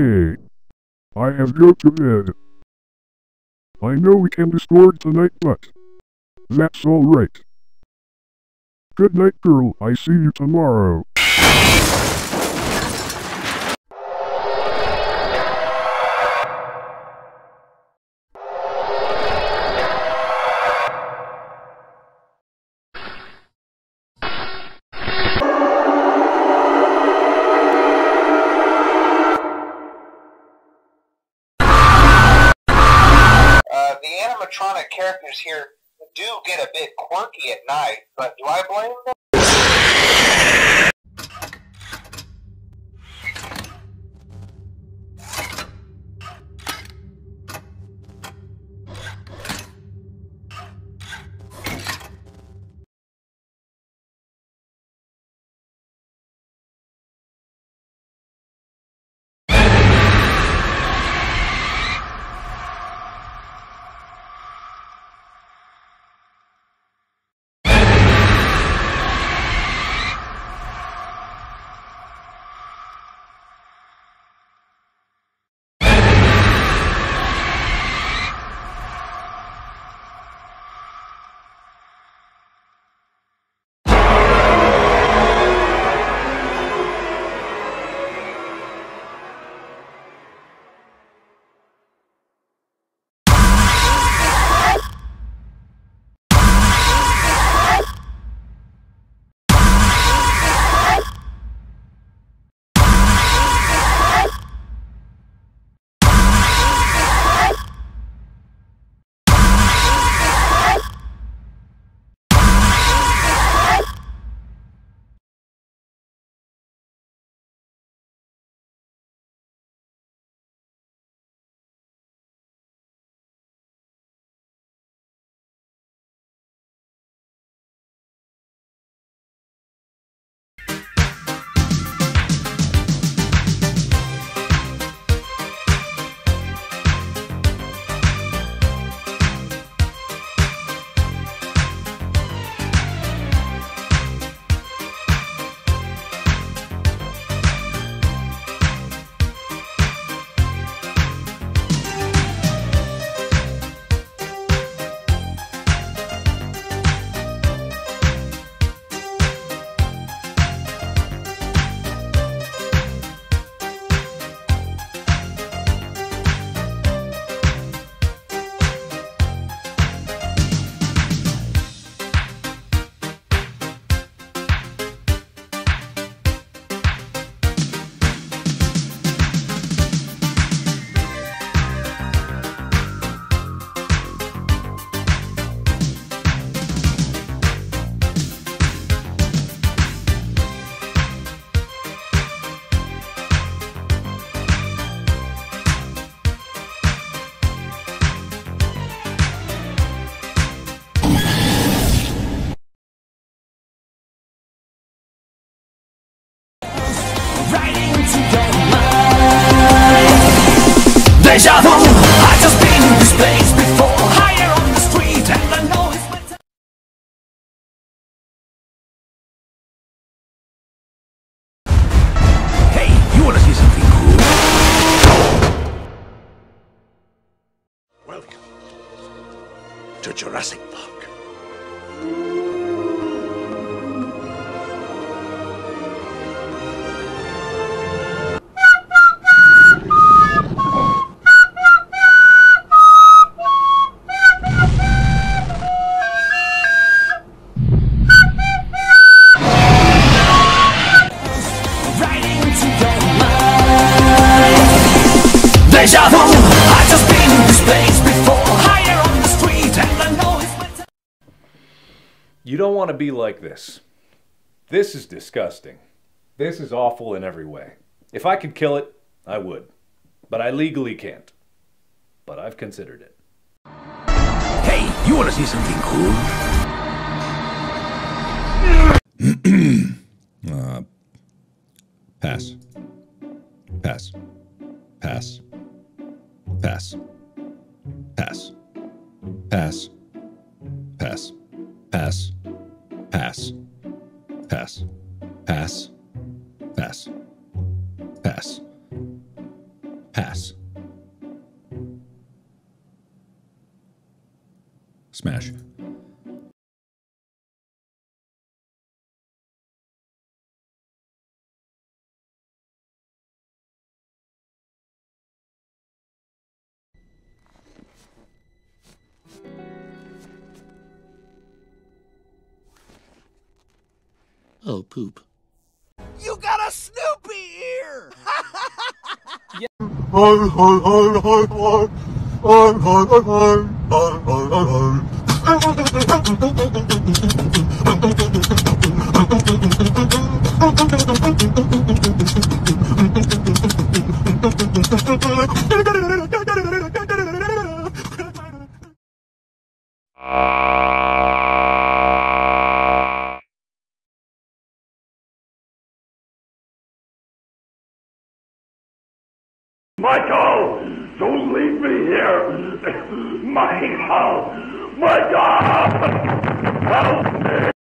I have to bed. I know we can discord tonight, but that's alright. Good night, girl. I see you tomorrow. Animatronic characters here do get a bit quirky at night, but do I blame them? Jurassic Park. You don't want to be like this. This is disgusting. This is awful in every way. If I could kill it, I would. But I legally can't. But I've considered it. Hey, you wanna see something cool? Uh, pass. Pass. Pass. Pass. Pass. Pass. Pass. Pass. Pass. Oh, poop. You got a Snoopy ear! Michael, don't leave me here. Michael, Michael, help me.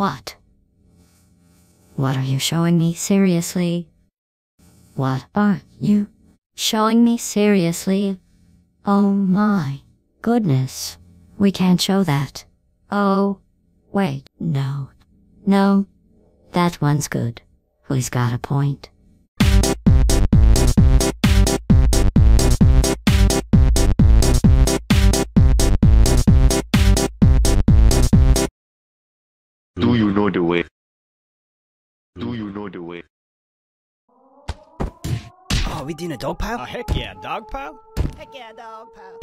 What? What are you showing me seriously? What are you showing me seriously? Oh my goodness. We can't show that. Oh, wait, no. No. That one's good. Who's got a point? Know the way? Do hmm. you know the way? Oh, we doing a dog pile? Oh, heck yeah, dog pile? Heck yeah, dog pile.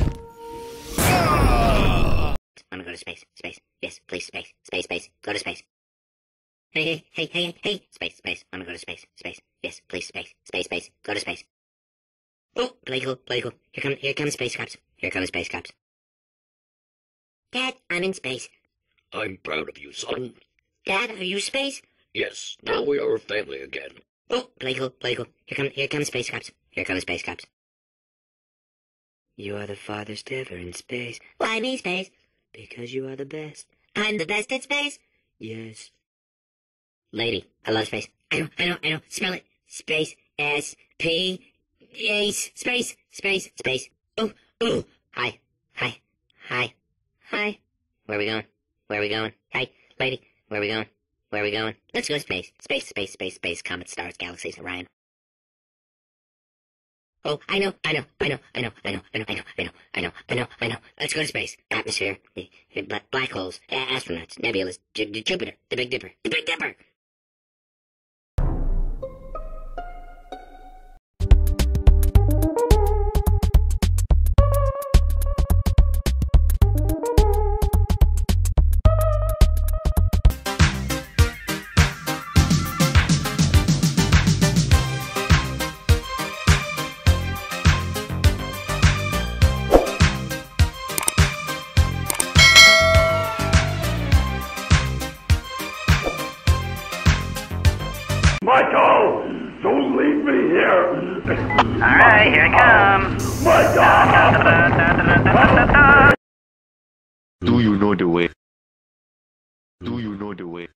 I'm gonna go to space. Space. Yes, please, space. Space, space. Go to space. Hey, hey, hey, hey, hey, hey. Space, space. I'm gonna go to space. Space. Yes, please, space. Space, space. Go to space. Oh, Playful, playful. Here come, here come space cops. Here come the space cops. Dad, I'm in space. I'm proud of you, son. Dad, are you space? Yes, now we are a family again. Oh, Playful, playful. Here come, here come space cops. Here come space cops. You are the farthest ever in space. Why me, space? Because you are the best. I'm the best at space? Yes. Lady, I love space. I know, I know, I know. Spell it. Space. S. P. Ace. Space. Space. Space. Ooh, ooh. Hi. Hi. Hi. Hi. Where are we going? Where are we going? Hey, lady. Where are we going? Where are we going? Let's go to space. Space, space, space, space. Comets, stars, galaxies, Orion. Oh, I know, I know, I know, I know, I know, I know, I know, I know, I know, I know, I know. Let's go to space. Atmosphere, black holes, astronauts, nebulas, Ju- Ju- Jupiter, the Big Dipper, the Big Dipper. Michael, don't leave me here. All right, here I come. Michael, Do you know the way? Do you know the way?